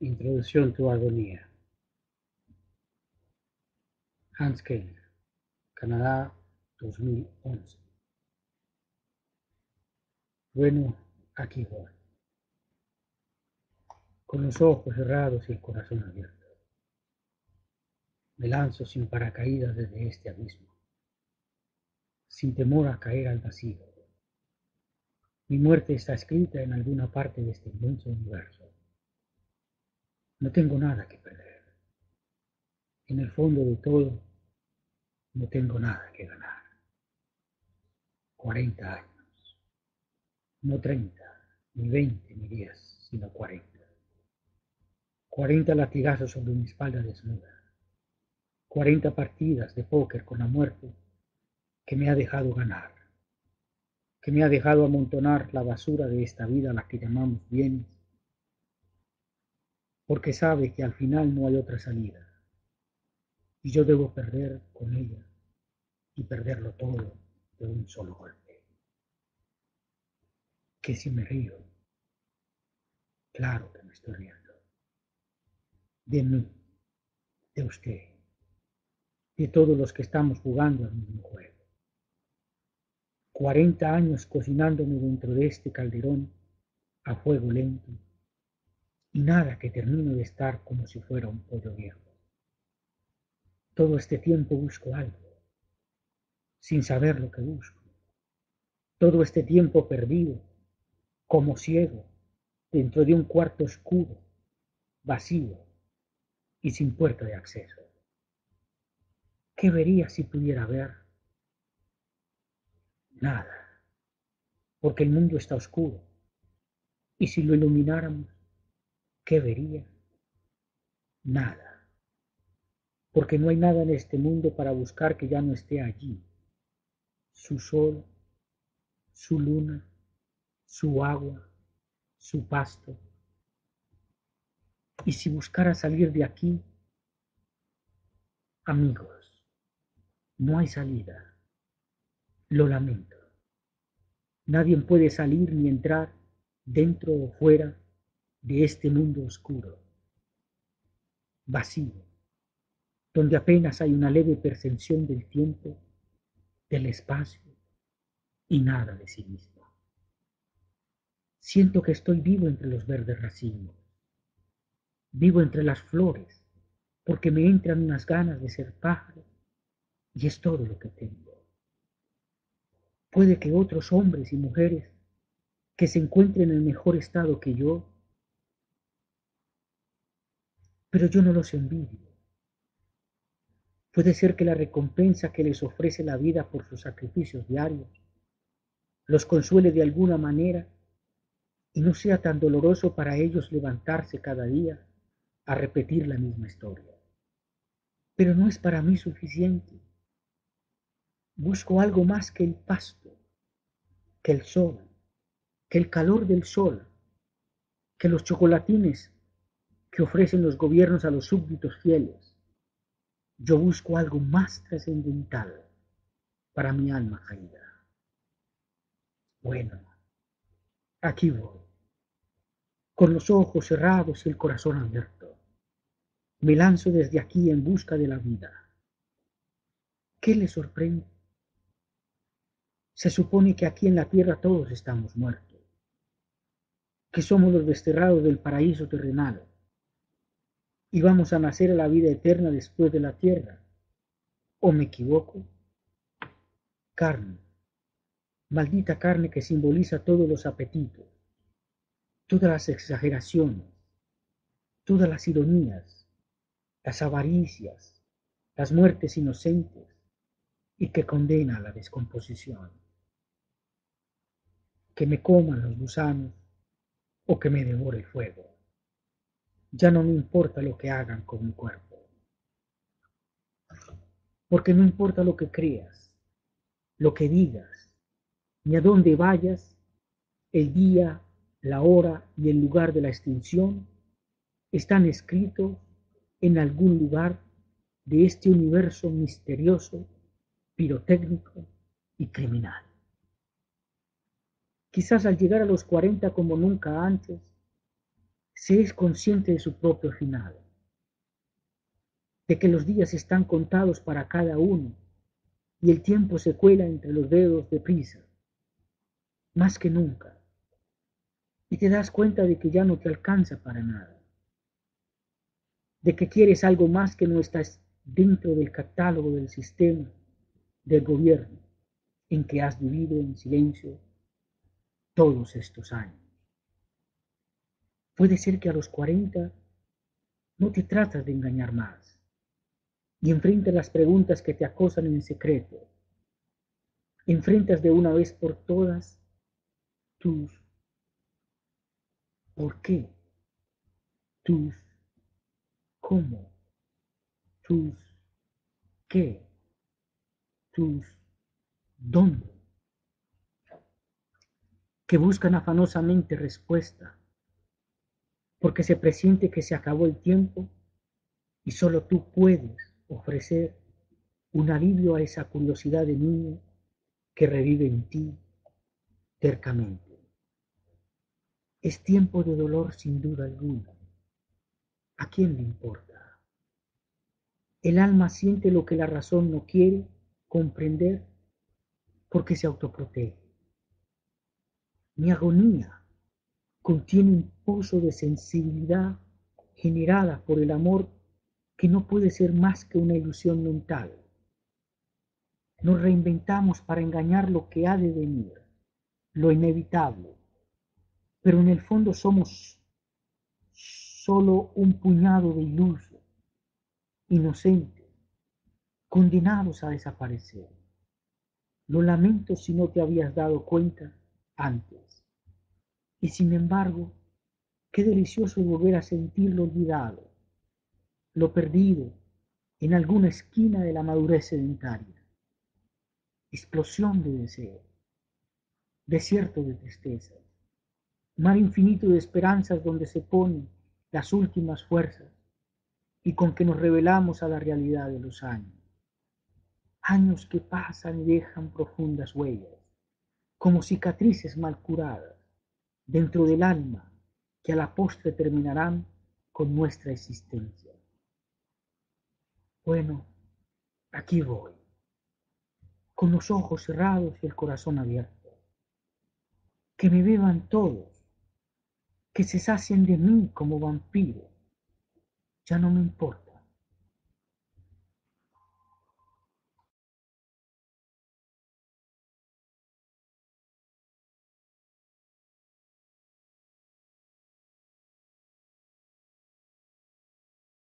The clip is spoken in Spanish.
Introducción tu agonía. Hans Keller, Canadá, 2011. Bueno, aquí voy. Con los ojos cerrados y el corazón abierto. Me lanzo sin paracaídas desde este abismo, sin temor a caer al vacío. Mi muerte está escrita en alguna parte de este inmenso universo. No tengo nada que perder. En el fondo de todo, no tengo nada que ganar. Cuarenta años. No treinta, ni veinte, ni diez, sino cuarenta. Cuarenta latigazos sobre mi espalda desnuda. Cuarenta partidas de póker con la muerte que me ha dejado ganar. Que me ha dejado amontonar la basura de esta vida a la que llamamos bienes porque sabe que al final no hay otra salida. Y yo debo perder con ella y perderlo todo de un solo golpe. Que si me río, claro que me estoy riendo. De mí, de usted, de todos los que estamos jugando al mismo juego. Cuarenta años cocinándome dentro de este calderón a fuego lento y nada que termine de estar como si fuera un pollo viejo. Todo este tiempo busco algo, sin saber lo que busco. Todo este tiempo perdido, como ciego, dentro de un cuarto oscuro, vacío y sin puerta de acceso. ¿Qué vería si pudiera ver? Nada, porque el mundo está oscuro. Y si lo ilumináramos, ¿qué vería? Nada. Porque no hay nada en este mundo para buscar que ya no esté allí. Su sol, su luna, su agua, su pasto. Y si buscara salir de aquí, amigos, no hay salida. Lo lamento. Nadie puede salir ni entrar dentro o fuera de este mundo oscuro, vacío, donde apenas hay una leve percepción del tiempo, del espacio y nada de sí mismo. Siento que estoy vivo entre los verdes racimos, vivo entre las flores, porque me entran unas ganas de ser pájaro y es todo lo que tengo. Puede que otros hombres y mujeres que se encuentren en mejor estado que yo pero yo no los envidio. Puede ser que la recompensa que les ofrece la vida por sus sacrificios diarios los consuele de alguna manera y no sea tan doloroso para ellos levantarse cada día a repetir la misma historia. Pero no es para mí suficiente. Busco algo más que el pasto, que el sol, que el calor del sol, que los chocolatines que ofrecen los gobiernos a los súbditos fieles. Yo busco algo más trascendental para mi alma caída. Bueno, aquí voy, con los ojos cerrados y el corazón abierto. Me lanzo desde aquí en busca de la vida. ¿Qué le sorprende? Se supone que aquí en la tierra todos estamos muertos, que somos los desterrados del paraíso terrenal y vamos a nacer a la vida eterna después de la tierra. ¿O me equivoco? Carne, maldita carne que simboliza todos los apetitos, todas las exageraciones, todas las ironías, las avaricias, las muertes inocentes y que condena a la descomposición. Que me coman los gusanos o que me devore el fuego. Ya no me importa lo que hagan con mi cuerpo. Porque no importa lo que creas, lo que digas, ni a dónde vayas, el día, la hora y el lugar de la extinción están escritos en algún lugar de este universo misterioso, pirotécnico y criminal. Quizás al llegar a los cuarenta como nunca antes, se es consciente de su propio final, de que los días están contados para cada uno y el tiempo se cuela entre los dedos de prisa, más que nunca, y te das cuenta de que ya no te alcanza para nada, de que quieres algo más que no estás dentro del catálogo del sistema del gobierno en que has vivido en silencio todos estos años. Puede ser que a los 40 no te tratas de engañar más y enfrentas las preguntas que te acosan en secreto. Enfrentas de una vez por todas tus ¿por qué? tus ¿cómo? tus ¿qué? tus ¿dónde? que buscan afanosamente respuesta, porque se presiente que se acabó el tiempo y solo tú puedes ofrecer un alivio a esa curiosidad de niño que revive en ti tercamente. Es tiempo de dolor sin duda alguna. ¿A quién le importa? El alma siente lo que la razón no quiere comprender porque se autoprotege. Mi agonía contiene un pozo de sensibilidad generada por el amor que no puede ser más que una ilusión mental. Nos reinventamos para engañar lo que ha de venir, lo inevitable, pero en el fondo somos solo un puñado de ilusos, inocentes, condenados a desaparecer. Lo lamento si no te habías dado cuenta antes. Y sin embargo, qué delicioso volver a sentir lo olvidado, lo perdido en alguna esquina de la madurez sedentaria. Explosión de deseo, desierto de tristeza, mar infinito de esperanzas donde se ponen las últimas fuerzas y con que nos revelamos a la realidad de los años. Años que pasan y dejan profundas huellas como cicatrices mal curadas dentro del alma que a la postre terminarán con nuestra existencia. Bueno, aquí voy, con los ojos cerrados y el corazón abierto. Que me beban todos, que se sacien de mí como vampiro. Ya no me importa.